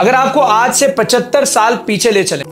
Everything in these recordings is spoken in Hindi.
अगर आपको आज से 75 साल पीछे ले चले।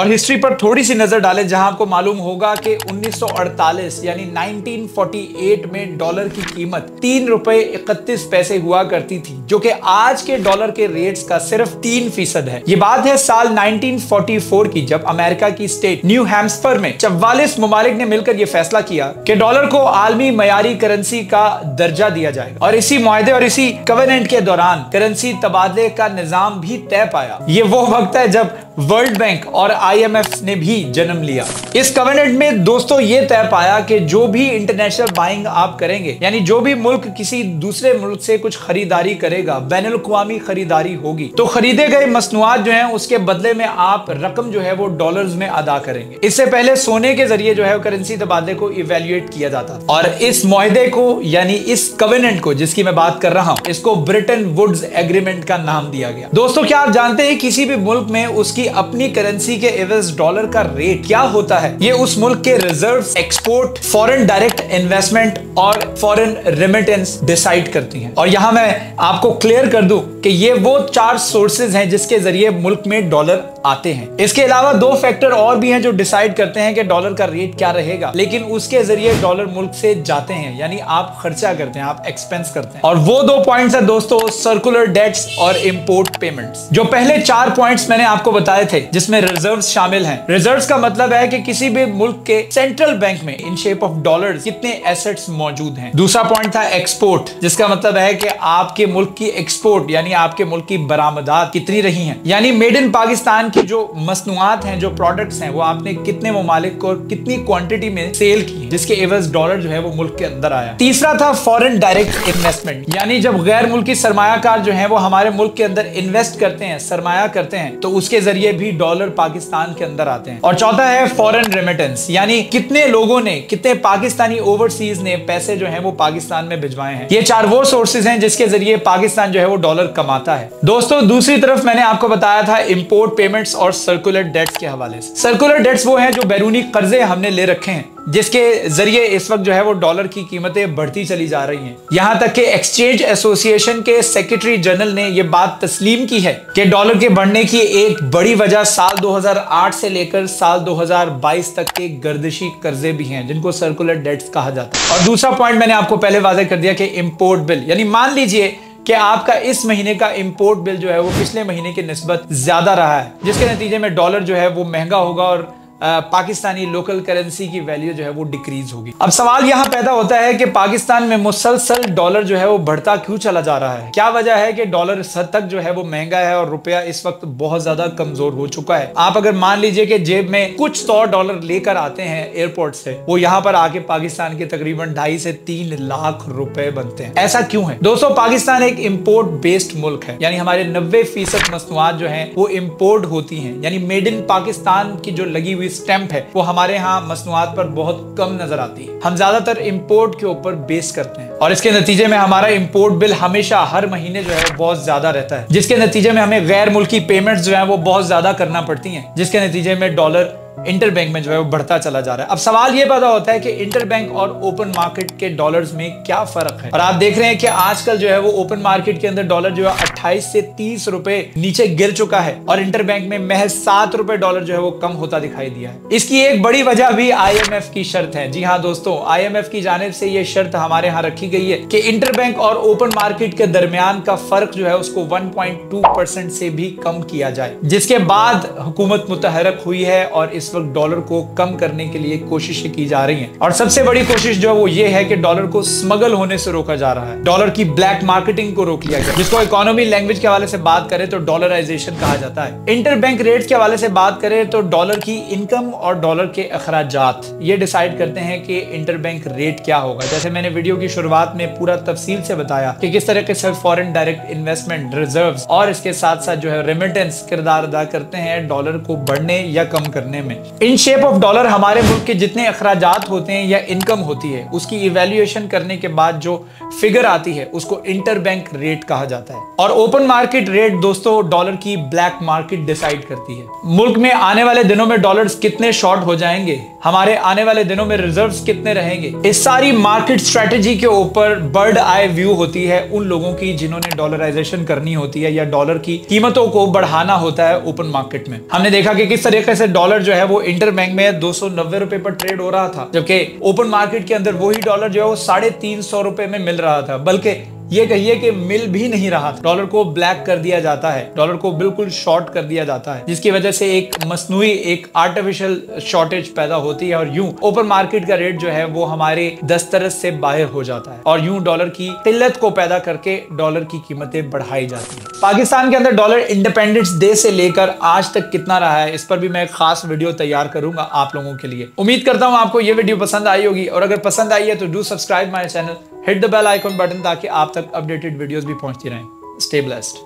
और हिस्ट्री पर थोड़ी सी नज़र डालें, जहाँ आपको मालूम होगा कि 1948 यानी 1948 में डॉलर की कीमत तीन रुपए इकतीस पैसे हुआ करती थी, जो कि आज के डॉलर के रेट्स का सिर्फ़ तीन फ़ीसद है। ये बात है साल 1944 की, जब अमेरिका की स्टेट न्यू हैम्सफर में चवालीस ममालिक ने मिलकर यह फैसला किया कि डॉलर को आलमी मयारी करेंसी का दर्जा दिया जाएगा। और इसी माहे और इसी कवेनेंट के दौरान करेंसी तबादले का निज़ाम भी तय पाया। ये वो वक्त है जब वर्ल्ड बैंक और आईएमएफ ने भी जन्म लिया। इस कवेनेंट में दोस्तों ये तय पाया कि जो भी इंटरनेशनल बाइंग आप करेंगे, यानी जो भी मुल्क किसी दूसरे मुल्क से कुछ खरीदारी करेगा बैन अवी खरीदारी होगी। तो खरीदे गए मसनुआत जो है, उसके बदले में आप रकम जो है वो डॉलर में अदा करेंगे। इससे पहले सोने के ज़रिए जो है करेंसी तबादले को इवेल्युएट किया जाता था। और इस माहे को, यानी इस कवेनेंट को, जिसकी मैं बात कर रहा हूँ, इसको ब्रिटेन वुड्स एग्रीमेंट का नाम दिया गया। दोस्तों, क्या आप जानते हैं किसी भी मुल्क में उसकी अपनी करेंसी के एवज डॉलर का रेट क्या होता है? ये उस मुल्क के reserve export foreign direct investment और फॉरेन रेमिटेंस डिसाइड करती हैं। और यहाँ मैं आपको क्लियर कर दूँ कि ये वो चार सोर्सेज हैं जिसके ज़रिए मुल्क में डॉलर आते हैं। इसके अलावा दो फैक्टर और भी हैं जो डिसाइड करते हैं कि डॉलर का रेट क्या रहेगा। लेकिन उसके ज़रिए डॉलर मुल्क से जाते हैं, यानी आप खर्चा करते हैं, आप एक्सपेंस करते हैं। और वो दो पॉइंट्स है दोस्तों सर्कुलर डेट्स और इम्पोर्ट पेमेंट्स जो पहले चार पॉइंट्स मैंने आपको बताए थे, जिसमें रिज़र्व शामिल हैं। रिज़र्व का मतलब है कि किसी भी मुल्क के सेंट्रल बैंक में इन शेप ऑफ़ डॉलर कितने एसेट्स मौजूद हैं। दूसरा पॉइंट था एक्सपोर्ट जिसका मतलब है कि आपके मुल्क की एक्सपोर्ट यानी आपके मुल्क की बरामदात कितनी रही है। यानी मेड इन पाकिस्तान की जो मसनुआत हैं, जो प्रोडक्ट्स हैं, वो आपने कितने ममालिक को कितनी क्वांटिटी में सेल की जिसके एवज डॉलर जो है वो मुल्क के अंदर आया। तीसरा था फॉरेन डायरेक्ट इन्वेस्टमेंट यानी जब गैर मुल्की सरमायाकार जो है, वो हमारे मुल्क के अंदर इन्वेस्ट करते हैं, सरमाया करते हैं तो उसके ज़रिए भी डॉलर पाकिस्तान के अंदर आते हैं। और चौथा है फॉरेन रेमिटेंस यानी कितने लोगों ने, कितने पाकिस्तानी ओवरसीज ने पैसे जो है वो पाकिस्तान में भिजवाए हैं। ये चार वो सोर्सेज हैं जिसके ज़रिए पाकिस्तान जो है वो डॉलर कमाता है। दोस्तों, दूसरी तरफ़ मैंने आपको बताया था इम्पोर्ट पेमेंट्स और सर्कुलर डेट्स के हवाले से। सर्कुलर डेट्स वो है जो बैरूनी कर्जे हमने ले रखे हैं। जिसके ज़रिए इस वक्त जो है वो डॉलर की कीमतें बढ़ती चली जा रही हैं। यहाँ तक कि एक्सचेंज एसोसिएशन के सेक्रेटरी जनरल ने यह बात तस्लीम की है कि डॉलर के बढ़ने की एक बड़ी वजह साल 2008 से लेकर साल 2022 तक के गर्दिशी कर्जे भी हैं, जिनको सर्कुलर डेट्स कहा जाता है। और दूसरा पॉइंट मैंने आपको पहले वाजे कर दिया कि इम्पोर्ट बिल यानी मान लीजिए कि आपका इस महीने का इम्पोर्ट बिल जो है वो पिछले महीने की नस्बत ज़्यादा रहा है, जिसके नतीजे में डॉलर जो है वो महँगा होगा और पाकिस्तानी लोकल करेंसी की वैल्यू जो है वो डिक्रीज होगी। अब सवाल यहाँ पैदा होता है कि पाकिस्तान में मुसलसल डॉलर जो है वो बढ़ता क्यों चला जा रहा है? क्या वजह है कि डॉलर इस हद तक जो है वो महँगा है और रुपया इस वक्त बहुत ज़्यादा कमज़ोर हो चुका है? आप अगर मान लीजिए कि जेब में कुछ सौ डॉलर लेकर आते हैं एयरपोर्ट से, वो यहाँ पर आके पाकिस्तान के तकरीबन ढाई से तीन लाख रुपए बनते हैं। ऐसा क्यों है? दोस्तों, पाकिस्तान एक इम्पोर्ट बेस्ड मुल्क है। यानी हमारे नब्बे फ़ीसद मसनुआत जो है, वो इम्पोर्ट होती है। यानी मेड इन पाकिस्तान की जो लगी हुई स्टैंप है, वो हमारे यहाँ मसनुआत पर बहुत कम नज़र आती है। हम ज़्यादातर इम्पोर्ट के ऊपर बेस करते हैं। और इसके नतीजे में हमारा इम्पोर्ट बिल हमेशा हर महीने जो है बहुत ज़्यादा रहता है। जिसके नतीजे में हमें गैर मुल्की पेमेंट जो है वो बहुत ज़्यादा करना पड़ती है। जिसके नतीजे में डॉलर इंटर बैंक में जो है वो बढ़ता चला जा रहा है। अब सवाल ये पैदा होता है कि इंटर बैंक और ओपन मार्केट के डॉलर्स में क्या फ़र्क है? और आप देख रहे हैं कि आजकल जो है वो ओपन मार्केट के अंदर डॉलर जो है अट्ठाईस से तीस रुपए नीचे गिर चुका है और इंटर बैंक में महज सात रुपए डॉलर जो है वो कम होता दिखाई दिया है। इसकी एक बड़ी वजह भी आईएमएफ की शर्त है। जी हाँ दोस्तों आईएमएफ की जानब से ये शर्त हमारे यहाँ रखी गई है कि इंटर बैंक और ओपन मार्केट के दरमियान का फ़र्क जो है उसको वन से भी कम किया जाए, जिसके बाद हुकूमत मुतहरक हुई है और इस वक्त डॉलर को कम करने के लिए कोशिशें की जा रही हैं। और सबसे बड़ी कोशिश जो है वो ये है कि डॉलर को स्मगल होने से रोका जा रहा है। डॉलर की ब्लैक मार्केटिंग को रोक लिया गया। जिसको इकोनॉमी लैंग्वेज के हवाले से बात करें तो डॉलराइजेशन कहा जाता है। इंटर बैंक रेट के हवाले से बात करें तो डॉलर की इनकम और डॉलर के अखराज ये डिसाइड करते हैं कि इंटर बैंक रेट क्या होगा। जैसे मैंने वीडियो की शुरुआत में पूरा तफसील से बताया कि किस तरह से फॉरेन डायरेक्ट इन्वेस्टमेंट रिज़र्व और इसके साथ साथ जो है रेमिटेंस किरदार अदा करते हैं डॉलर को बढ़ने या कम करने में। में। इन शेप ऑफ़ डॉलर हमारे मुल्क के जितने अखराज होते हैं या इनकम होती है, उसकी इवेल्युएशन करने के बाद जो फिगर आती है, उसको इंटर बैंक रेट कहा जाता है। और ओपन मार्केट रेट दोस्तों डॉलर की ब्लैक मार्केट डिसाइड करती है। मुल्क में आने वाले दिनों में डॉलर्स कितने शॉर्ट हो जाएँगे? हमारे आने वाले दिनों में रिज़र्व कितने रहेंगे? इस सारी मार्केट स्ट्रेटेजी के ऊपर बर्ड आई व्यू होती है उन लोगों की जिन्होंने डॉलराइजेशन करनी होती है या डॉलर की कीमतों को बढ़ाना होता है ओपन मार्केट में। हमने देखा कि किस तरीके से डॉलर जो है वो इंटर बैंक में दो सौ नब्बे रुपए पर ट्रेड हो रहा था, जबकि ओपन मार्केट के अंदर वही डॉलर जो है वो साढ़े तीन सौ रुपए में मिल रहा था, बल्कि ये कहिए कि मिल भी नहीं रहा। डॉलर को ब्लैक कर दिया जाता है। डॉलर को बिल्कुल शॉर्ट कर दिया जाता है, जिसकी वजह से एक मसनू एक आर्टिफिशियल शॉर्टेज पैदा होती है और यूँ ओपन मार्केट का रेट जो है वो हमारे दस्तरस से बाहर हो जाता है। और यूँ डॉलर की किल्लत को पैदा करके डॉलर की कीमतें बढ़ाई जाती है। पाकिस्तान के अंदर डॉलर इंडिपेंडेंस डे से लेकर आज तक कितना रहा है, इस पर भी मैं एक खास वीडियो तैयार करूँगा आप लोगों के लिए। उम्मीद करता हूँ आपको ये वीडियो पसंद आई होगी। और अगर पसंद आई है तो do subscribe my channel hit the bell icon button ताकि आप तक अपडेटेड वीडियोस भी पहुँचती रहें। Stay blessed